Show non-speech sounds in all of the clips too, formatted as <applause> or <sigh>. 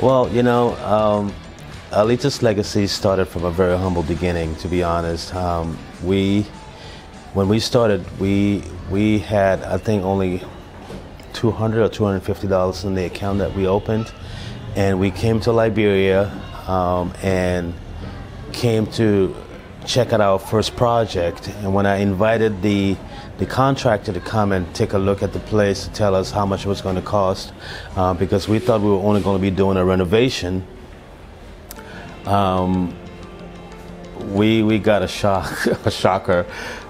Well, you know, um, Aletha's legacy started from a very humble beginning. To be honest, um, we when we started, we we had I think only 200 or 250 dollars in the account that we opened, and we came to Liberia um, and came to check out our first project. And when I invited the the contractor to come and take a look at the place to tell us how much it was going to cost, uh, because we thought we were only going to be doing a renovation. Um, we we got a shock, <laughs> a shocker,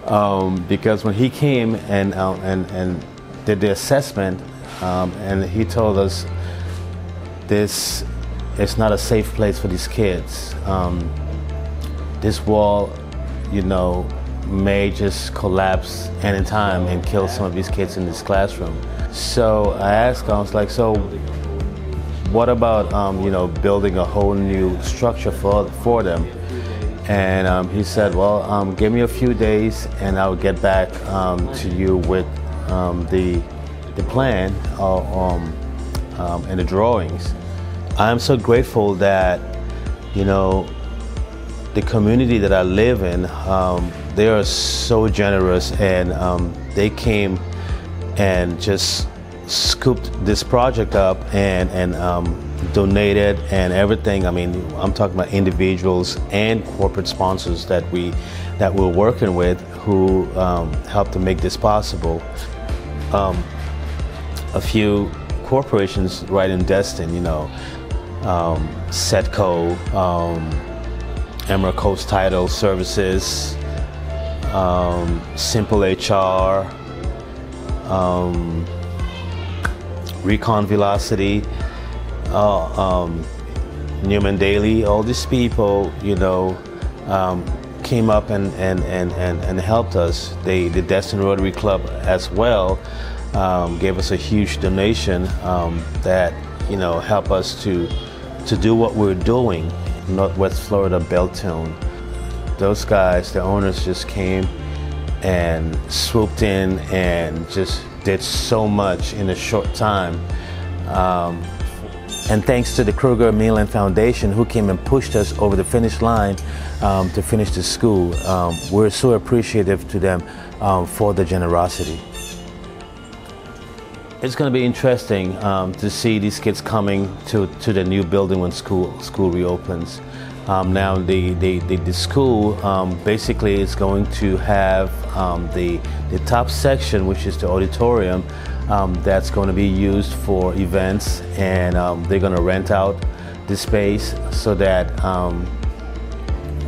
um, because when he came and uh, and and did the assessment, um, and he told us this it's not a safe place for these kids. Um, this wall, you know, may just collapse any time and kill some of these kids in this classroom. So I asked him, I was like, so what about, um, you know, building a whole new structure for, for them? And um, he said, well, um, give me a few days and I'll get back um, to you with um, the, the plan uh, um, and the drawings. I'm so grateful that, you know, the community that I live in, um, they are so generous and um, they came and just scooped this project up and, and um, donated and everything. I mean, I'm talking about individuals and corporate sponsors that we that we're working with who um, helped to make this possible. Um, a few corporations right in Destin, you know, um, Setco, Emerald Coast Title Services, um, Simple HR, um, Recon Velocity, uh, um, Newman Dailey, all these people, you know, um, came up and, and, and, and, and helped us. They, the Destin Rotary Club as well um, gave us a huge donation um, that, you know, helped us to, to do what we're doing Northwest Florida Beltone. Those guys, the owners just came and swooped in and just did so much in a short time. Um, and thanks to the Kruger Mainland Foundation who came and pushed us over the finish line um, to finish the school. Um, we're so appreciative to them um, for the generosity. It's going to be interesting um, to see these kids coming to, to the new building when school school reopens. Um, now the, the, the, the school um, basically is going to have um, the, the top section, which is the auditorium, um, that's going to be used for events and um, they're going to rent out the space so that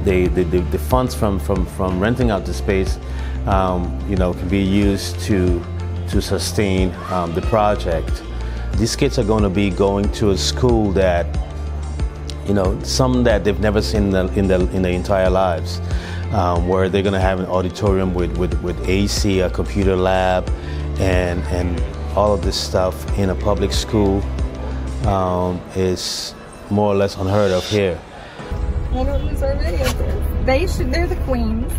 the, the, the, funds from, from, from renting out the space you know, can be used to to sustain um, the project. These kids are going to be going to a school that, you know, some that they've never seen in the, in the, in their entire lives, um, where they're going to have an auditorium with, with, with AC, a computer lab, and, and all of this stuff in a public school um, is more or less unheard of here. I don't deserve any of this. They should, they're the queens.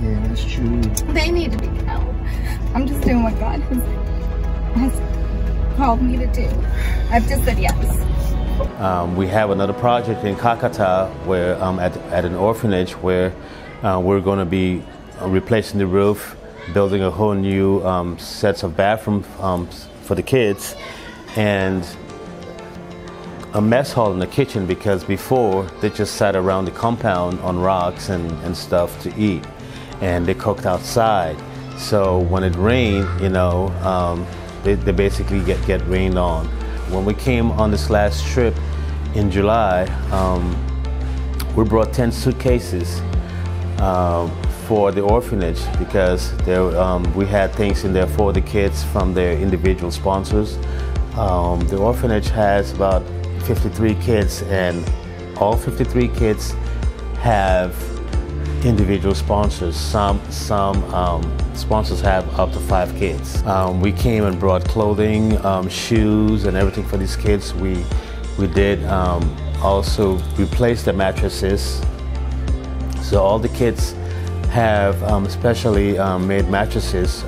Yeah, that's true. They need to be held. I'm just doing what God has, has called me to do. I've just said yes. Um, we have another project in Kakata where um, at, at an orphanage where uh, we're going to be replacing the roof, building a whole new um, sets of bathrooms um, for the kids, and a mess hall in the kitchen because before they just sat around the compound on rocks and, and stuff to eat, and they cooked outside. So when it rained, you know, um, they, they, basically get, get rained on. When we came on this last trip in July, um, we brought 10 suitcases uh, for the orphanage because there, um, we had things in there for the kids from their individual sponsors. Um, the orphanage has about 53 kids and all 53 kids have individual sponsors. Some, some um, sponsors have up to five kids. Um, we came and brought clothing, um, shoes, and everything for these kids. We, we did um, also replace the mattresses. So all the kids have um, specially um, made mattresses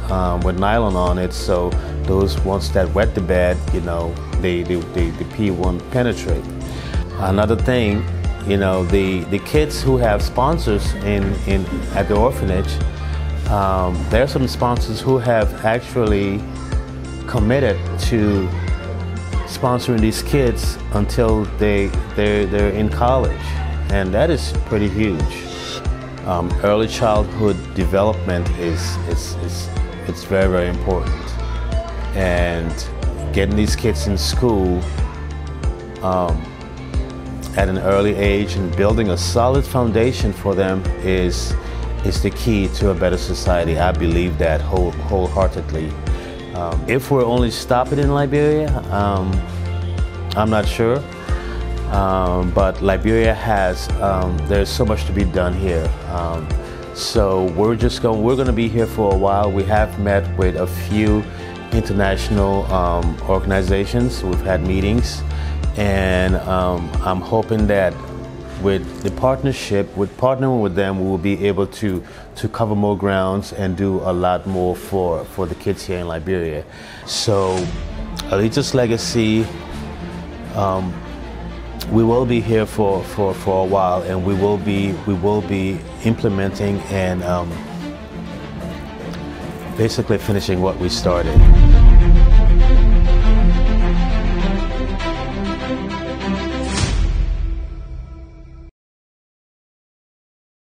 with nylon on it. So those ones that wet the bed, you know, the, the, the, the pee won't penetrate. Another thing, you know, the, the kids who have sponsors in, in, at the orphanage, um, there are some sponsors who have actually committed to sponsoring these kids until they, they're, they're in college. And that is pretty huge. Um, early childhood development is, is, is it's very, very important. And getting these kids in school um, at an early age and building a solid foundation for them is, is the key to a better society. I believe that whole, wholeheartedly. Um, if we're only stopping in Liberia, um, I'm not sure. Um, but Liberia has, um, there's so much to be done here. Um, so we're just going, we're going to be here for a while. We have met with a few international um, organizations. We've had meetings and um, I'm hoping that with the partnership, with partnering with them, we will be able to to cover more grounds and do a lot more for for the kids here in Liberia. So, Aletha's legacy. Um, we will be here for, for, for a while, and we will be we will be implementing and um, basically finishing what we started.